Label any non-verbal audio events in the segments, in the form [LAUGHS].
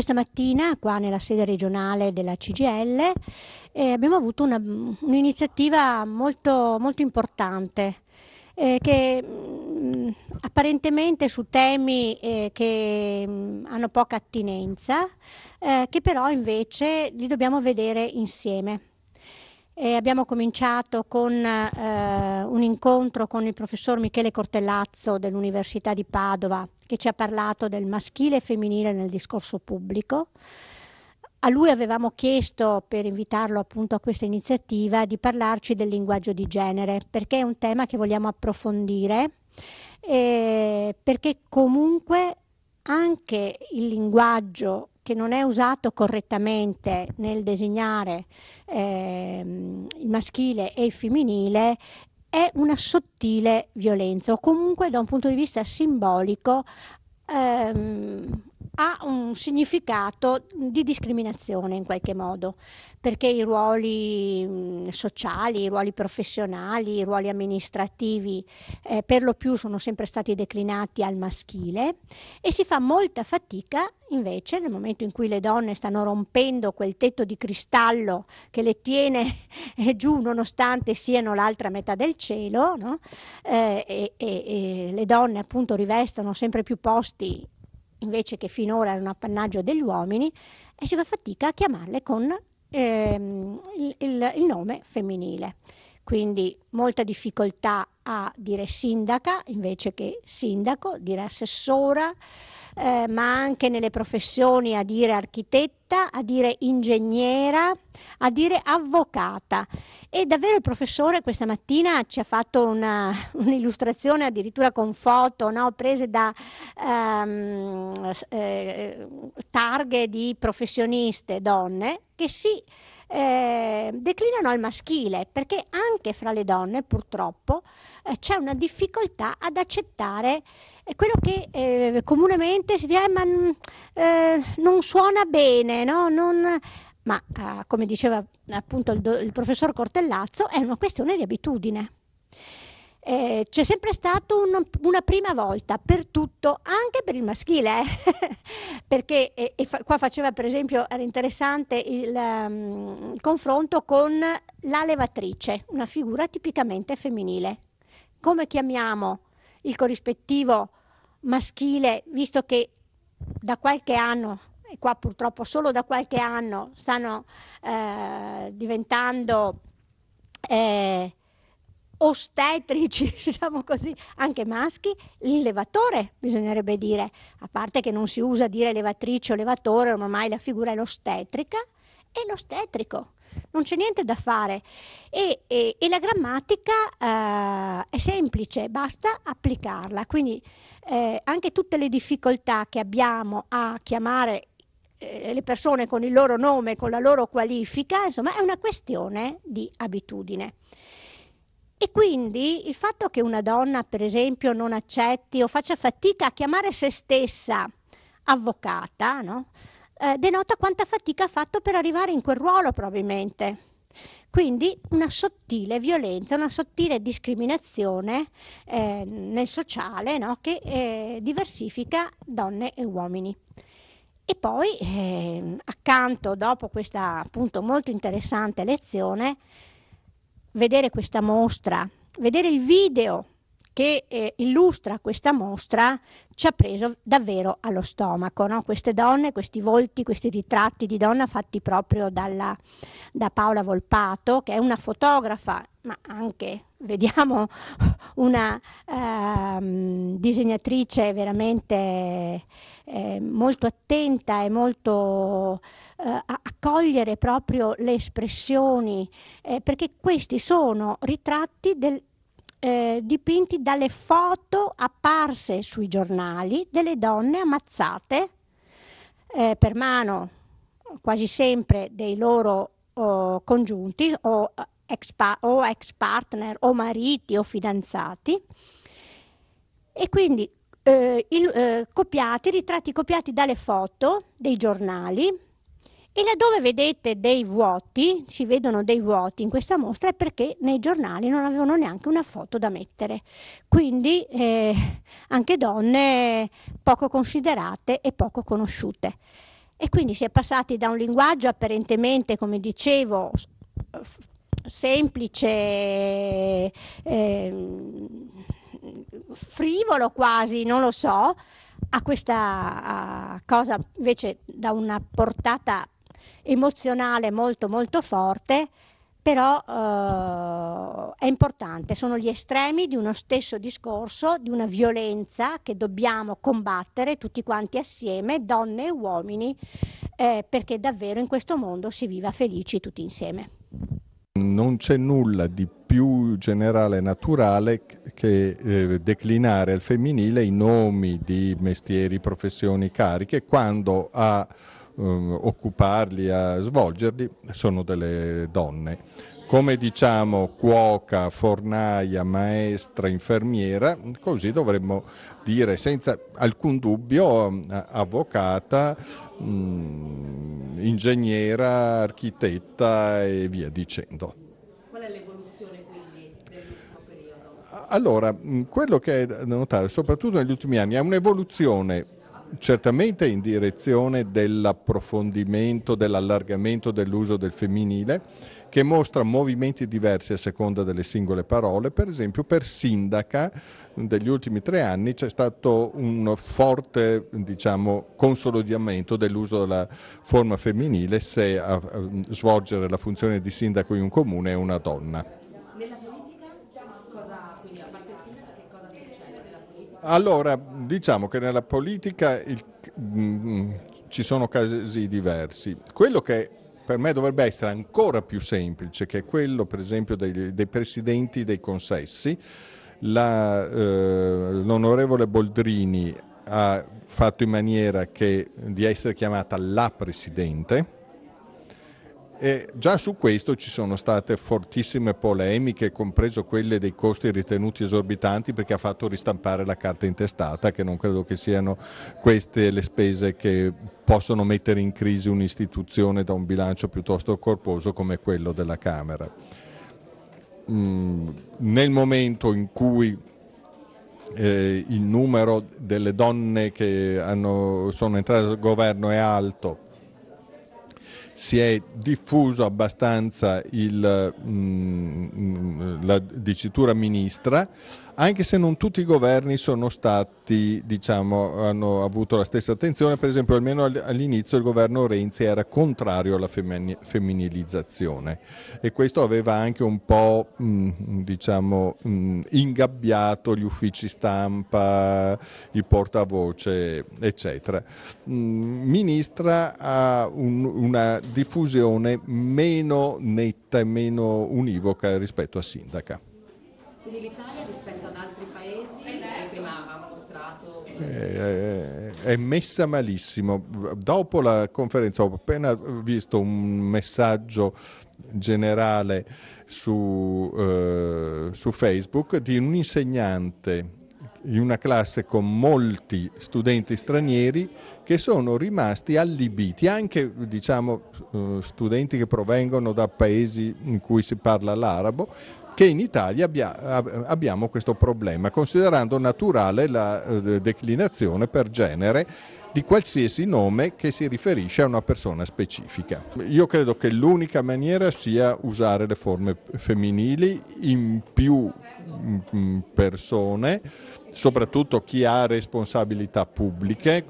questa mattina qua nella sede regionale della CGL eh, abbiamo avuto una, un'iniziativa molto, molto importante eh, che mh, mm, apparentemente su temi eh, che mh, mm, hanno poca attinenza, eh, che però invece li dobbiamo vedere insieme. E abbiamo cominciato con eh, un incontro con il professor Michele Cortellazzo dell'Università di Padova che ci ha parlato del maschile e femminile nel discorso pubblico. A lui avevamo chiesto, per invitarlo appunto a questa iniziativa, di parlarci del linguaggio di genere, perché è un tema che vogliamo approfondire, eh, perché comunque anche il linguaggio che non è usato correttamente nel designare eh, il maschile e il femminile è una sottile violenza o comunque da un punto di vista simbolico ehm, ha un significato di discriminazione in qualche modo, perché i ruoli mh, sociali, i ruoli professionali, i ruoli amministrativi eh, per lo più sono sempre stati declinati al maschile e si fa molta fatica invece nel momento in cui le donne stanno rompendo quel tetto di cristallo che le tiene [LAUGHS] giù nonostante siano l'altra metà del cielo no? eh, e, e, e le donne appunto rivestono sempre più posti invece che finora era un appannaggio degli uomini, e si fa fatica a chiamarle con ehm, il, il, il nome femminile. Quindi molta difficoltà a dire sindaca invece che sindaco, dire assessora, eh, ma anche nelle professioni a dire architetta, a dire ingegnera, a dire avvocata. E davvero il professore questa mattina ci ha fatto una, [LAUGHS] un'illustrazione addirittura con foto no? prese da um, eh, targhe di professioniste donne che si eh, declinano al maschile perché anche fra le donne purtroppo eh, c'è una difficoltà ad accettare è quello che eh, comunemente si dice, eh, ma eh, non suona bene, no? non, ma eh, come diceva appunto il, il, professor Cortellazzo, è una questione di abitudine. Eh, c'è sempre stata un, una prima volta per tutto, anche per il maschile, eh? [LAUGHS] perché e, e fa, qua faceva per esempio, era interessante il, um, il confronto con la levatrice, una figura tipicamente femminile. Come chiamiamo il corrispettivo maschile, visto che da qualche anno, e qua purtroppo solo da qualche anno, stanno eh, diventando eh, ostetrici, [LAUGHS] diciamo così, anche maschi, il bisognerebbe dire, a parte che non si usa dire levatrice o levatore, ormai la figura è l'ostetrica, e l'ostetrico non c'è niente da fare e, e, e la grammatica eh, è semplice, basta applicarla. Quindi eh, anche tutte le difficoltà che abbiamo a chiamare eh, le persone con il loro nome, con la loro qualifica, insomma è una questione di abitudine. E quindi il fatto che una donna, per esempio, non accetti o faccia fatica a chiamare se stessa avvocata, no? eh, denota quanta fatica ha fatto per arrivare in quel ruolo probabilmente. Quindi una sottile violenza, una sottile discriminazione eh, nel sociale no? che eh, diversifica donne e uomini. E poi eh, accanto, dopo questa appunto molto interessante lezione, vedere questa mostra, vedere il video che eh, illustra questa mostra ci ha preso davvero allo stomaco. No? Queste donne, questi volti, questi ritratti di donna fatti proprio dalla, da Paola Volpato, che è una fotografa, ma anche [LAUGHS] vediamo una eh, disegnatrice veramente eh, molto attenta e molto eh, a, cogliere proprio le espressioni, eh, perché questi sono ritratti del, eh, dipinti dalle foto apparse sui giornali delle donne ammazzate eh, per mano quasi sempre dei loro oh, congiunti o ex, o ex partner o mariti o fidanzati. E quindi eh, il, eh, copiati, ritratti copiati dalle foto dei giornali e laddove vedete dei vuoti, si vedono dei vuoti in questa mostra, è perché nei giornali non avevano neanche una foto da mettere. Quindi eh, anche donne poco considerate e poco conosciute. E quindi si è passati da un linguaggio apparentemente, come dicevo, semplice, eh, frivolo quasi, non lo so, a questa cosa invece da una portata emozionale molto molto forte, però eh, è importante, sono gli estremi di uno stesso discorso, di una violenza che dobbiamo combattere tutti quanti assieme, donne e uomini, eh, perché davvero in questo mondo si viva felici tutti insieme. Non c'è nulla di più generale e naturale che eh, declinare al femminile i nomi di mestieri, professioni, cariche quando a eh, occuparli, a svolgerli sono delle donne. Come diciamo cuoca, fornaia, maestra, infermiera, così dovremmo dire senza alcun dubbio avvocata, mh, mm, ingegnera, architetta e via dicendo. Qual è l'evoluzione quindi dell'ultimo periodo? Allora, mm, quello che è da notare, soprattutto negli ultimi anni, è un'evoluzione certamente in direzione dell'approfondimento, dell'allargamento dell'uso del femminile, che mostra movimenti diversi a seconda delle singole parole. Per esempio per sindaca degli ultimi tre anni c'è stato un forte diciamo, consolidamento dell'uso della forma femminile se a svolgere la funzione di sindaco in un comune è una donna. Nella politica, cosa, quindi a parte il sindaco, che cosa succede nella politica? Allora, diciamo che nella politica il, mm, ci sono casi diversi. Quello che per me dovrebbe essere ancora più semplice, che è quello per esempio dei, dei presidenti dei consessi. Eh, l'onorevole Boldrini ha fatto in maniera che, di essere chiamata la Presidente, e già su questo ci sono state fortissime polemiche, compreso quelle dei costi ritenuti esorbitanti perché ha fatto ristampare la carta intestata, che non credo che siano queste le spese che possono mettere in crisi un'istituzione da un bilancio piuttosto corposo come quello della Camera. Mm, nel momento in cui eh, il numero delle donne che hanno, sono entrate al governo è alto, si è diffuso abbastanza il, mm, la dicitura ministra, anche se non tutti i governi sono stati, diciamo, hanno avuto la stessa attenzione, per esempio almeno all'inizio il governo Renzi era contrario alla femminilizzazione e questo aveva anche un po' mm, diciamo, mm, ingabbiato gli uffici stampa, i portavoce, eccetera. Ministra ha un, una diffusione meno netta e meno univoca rispetto a sindaca. Quindi l'Italia rispetto ad altri paesi, che prima avevamo mostrato... È, è messa malissimo. Dopo la conferenza ho appena visto un messaggio generale su, eh, su Facebook di un insegnante in una classe con molti studenti stranieri che sono rimasti allibiti, anche diciamo, eh, studenti che provengono da paesi in cui si parla l'arabo, che in Italia abbia, abbiamo questo problema, considerando naturale la eh, declinazione per genere di qualsiasi nome che si riferisce a una persona specifica. Io credo che l'unica maniera sia usare le forme femminili in più mm, persone, soprattutto chi ha responsabilità pubbliche,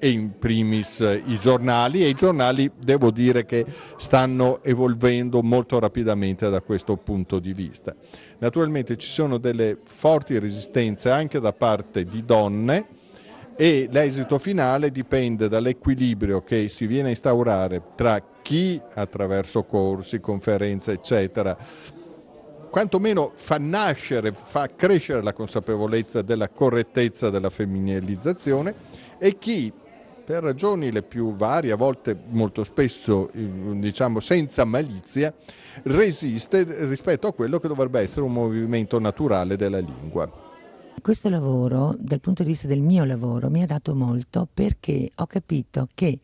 e in primis i giornali e i giornali devo dire che stanno evolvendo molto rapidamente da questo punto di vista. Naturalmente ci sono delle forti resistenze anche da parte di donne e l'esito finale dipende dall'equilibrio che si viene a instaurare tra chi attraverso corsi, conferenze eccetera quantomeno fa nascere, fa crescere la consapevolezza della correttezza della femminilizzazione e chi per ragioni le più varie, a volte molto spesso diciamo senza malizia, resiste rispetto a quello che dovrebbe essere un movimento naturale della lingua. Questo lavoro, dal punto di vista del mio lavoro, mi ha dato molto perché ho capito che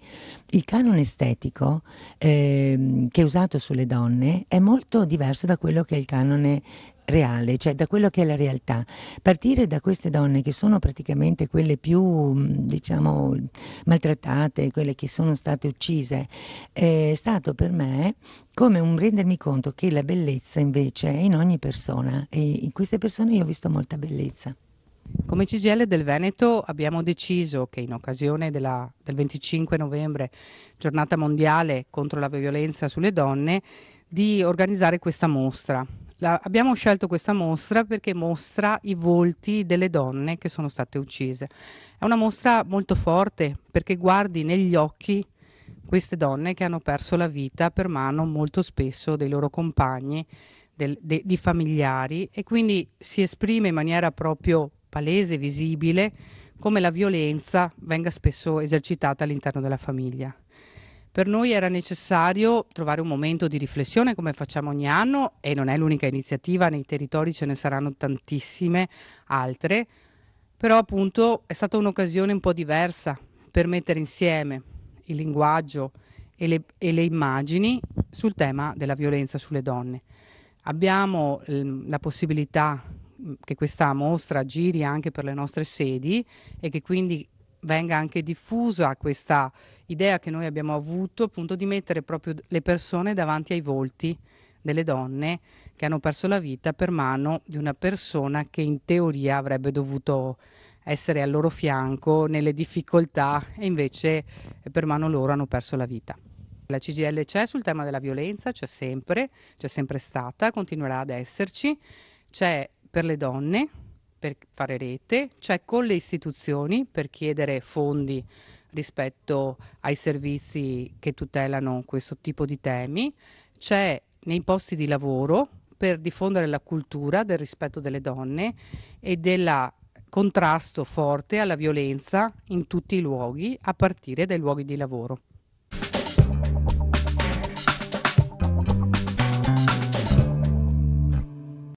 il canone estetico eh, che è usato sulle donne è molto diverso da quello che è il canone reale, cioè da quello che è la realtà. Partire da queste donne che sono praticamente quelle più, diciamo, maltrattate, quelle che sono state uccise, è stato per me come un rendermi conto che la bellezza invece è in ogni persona e in queste persone io ho visto molta bellezza. Come CGL del Veneto abbiamo deciso che in occasione della, del 25 novembre, giornata mondiale contro la violenza sulle donne, di organizzare questa mostra la, abbiamo scelto questa mostra perché mostra i volti delle donne che sono state uccise. È una mostra molto forte perché guardi negli occhi queste donne che hanno perso la vita per mano molto spesso dei loro compagni, del, de, di familiari e quindi si esprime in maniera proprio palese, visibile, come la violenza venga spesso esercitata all'interno della famiglia. Per noi era necessario trovare un momento di riflessione come facciamo ogni anno e non è l'unica iniziativa, nei territori ce ne saranno tantissime altre, però appunto è stata un'occasione un po' diversa per mettere insieme il linguaggio e le, e le immagini sul tema della violenza sulle donne. Abbiamo ehm, la possibilità che questa mostra giri anche per le nostre sedi e che quindi venga anche diffusa questa idea che noi abbiamo avuto appunto di mettere proprio le persone davanti ai volti delle donne che hanno perso la vita per mano di una persona che in teoria avrebbe dovuto essere al loro fianco nelle difficoltà e invece per mano loro hanno perso la vita. La CGL c'è sul tema della violenza, c'è sempre, c'è sempre stata, continuerà ad esserci, c'è per le donne, per fare rete, c'è con le istituzioni per chiedere fondi rispetto ai servizi che tutelano questo tipo di temi, c'è nei posti di lavoro per diffondere la cultura del rispetto delle donne e del contrasto forte alla violenza in tutti i luoghi, a partire dai luoghi di lavoro.